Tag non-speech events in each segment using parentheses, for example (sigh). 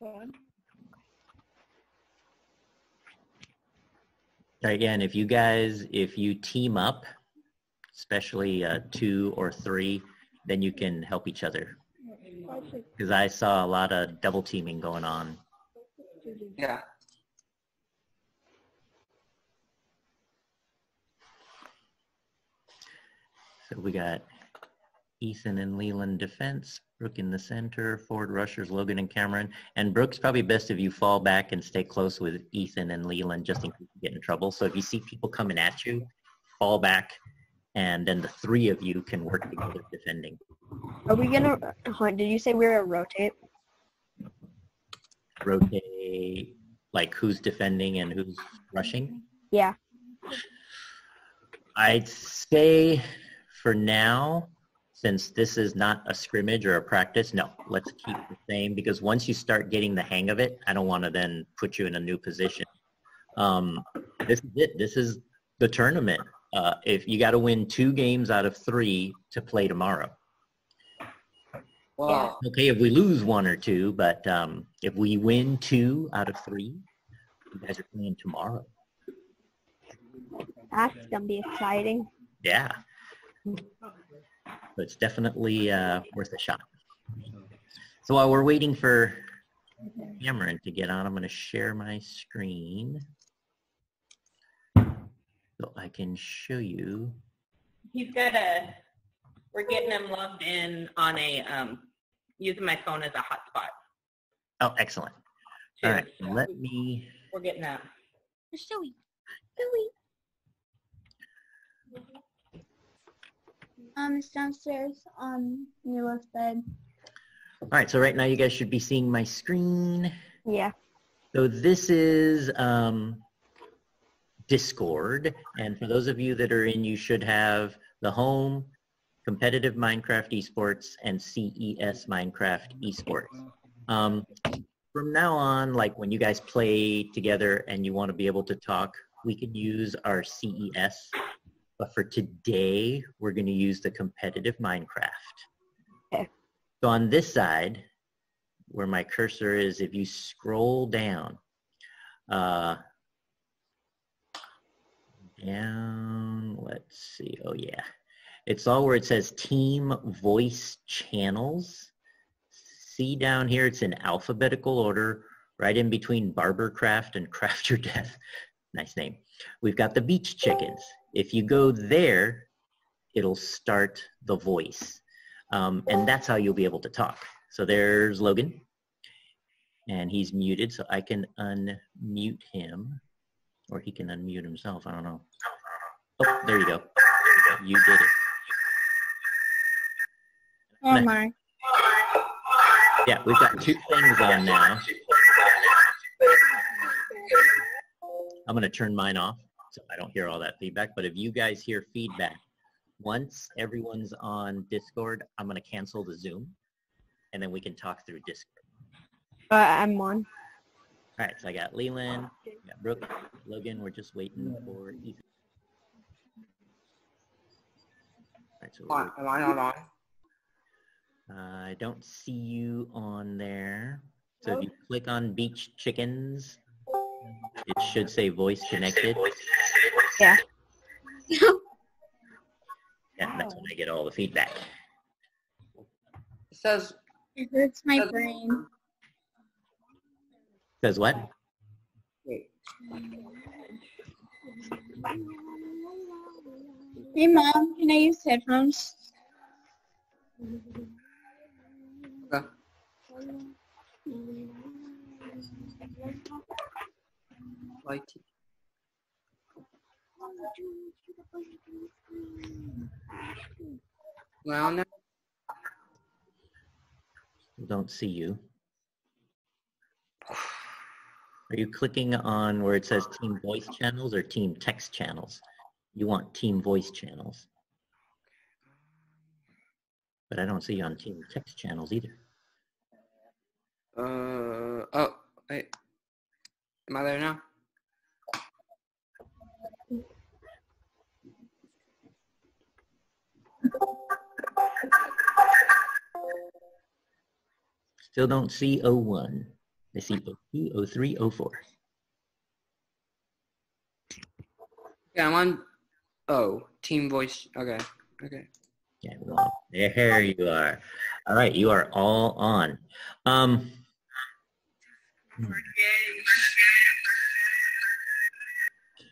Fine. Again, if you guys, if you team up, especially uh, two or three, then you can help each other. Because I saw a lot of double teaming going on. Yeah. So we got Ethan and Leland defense, Brooke in the center, forward rushers, Logan and Cameron. And Brooke's probably best if you fall back and stay close with Ethan and Leland just in case you get in trouble. So if you see people coming at you, fall back, and then the three of you can work together defending. Are we gonna? Did you say we are gonna rotate? Rotate, like who's defending and who's rushing. Yeah. I'd say for now, since this is not a scrimmage or a practice, no, let's keep the same because once you start getting the hang of it, I don't want to then put you in a new position. Um, this is it. This is the tournament. Uh, if you got to win two games out of three to play tomorrow. Well, Okay, if we lose one or two, but um, if we win two out of three, you guys are playing tomorrow. That's gonna be exciting. Yeah. So it's definitely uh, worth a shot. So while we're waiting for Cameron to get on, I'm going to share my screen so I can show you. He's got a, we're getting him logged in on a, um, using my phone as a hotspot. Oh, excellent. All right, let me. We're getting that. Stewie. Um, it's downstairs on your left bed. All right, so right now you guys should be seeing my screen. Yeah. So this is um, Discord, and for those of you that are in, you should have the home, competitive Minecraft esports, and CES Minecraft esports. Um, from now on, like when you guys play together and you want to be able to talk, we can use our CES. But for today, we're going to use the competitive Minecraft. Okay. So on this side, where my cursor is, if you scroll down, uh, down, let's see, oh yeah. It's all where it says team voice channels. See down here, it's in alphabetical order, right in between Barbercraft and (laughs) Craft Your Death. Nice name. We've got the beach chickens. If you go there, it'll start the voice. Um, and that's how you'll be able to talk. So there's Logan. And he's muted, so I can unmute him. Or he can unmute himself, I don't know. Oh, there you go. You did it. Oh my. Yeah, we've got two things on now. I'm going to turn mine off so I don't hear all that feedback. But if you guys hear feedback, once everyone's on Discord, I'm going to cancel the Zoom and then we can talk through Discord. Uh, I'm on. All right, so I got Leland, got Brooke, Logan. We're just waiting for Ethan. All right, so am I- am I not on? Uh, I don't see you on there. So if you click on Beach Chickens, it should say voice connected. Yeah. (laughs) And that's when I get all the feedback. It says, It hurts my brain. Says what? wait, Hey mom, can I use headphones? okay. Light. Well, now, Don't see you. Are you clicking on where it says team voice channels or team text channels? You want team voice channels. But I don't see you on team text channels either. uh, oh, wait. Am I there now? Still don't see 01. I see 02, 03, 04. Yeah, I'm on. Oh, team voice. Okay. Okay. Yeah, well, there you are. All right, you are all on. Um,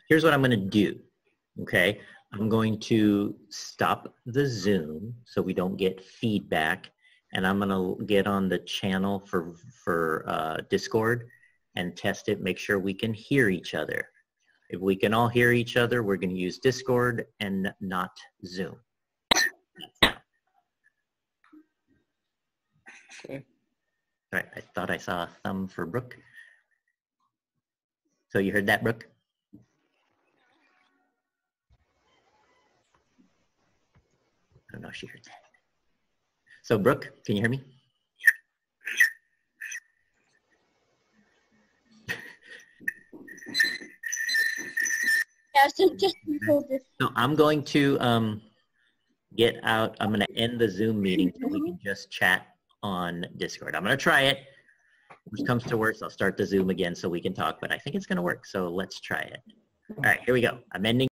here's what I'm going to do. Okay, I'm going to stop the Zoom so we don't get feedback, and I'm going to get on the channel for for uh, Discord and test it. Make sure we can hear each other. If we can all hear each other, we're going to use Discord and not Zoom. Okay. All right, I thought I saw a thumb for Brooke. So you heard that, Brooke? I don't know if she heard that. So Brooke, can you hear me? Yeah, so just hold this. No, I'm going to um, get out. I'm going to end the Zoom meeting so we can just chat on Discord. I'm going to try it. Worst comes to worst, I'll start the Zoom again so we can talk, but I think it's going to work. So let's try it. All right, here we go. I'm ending.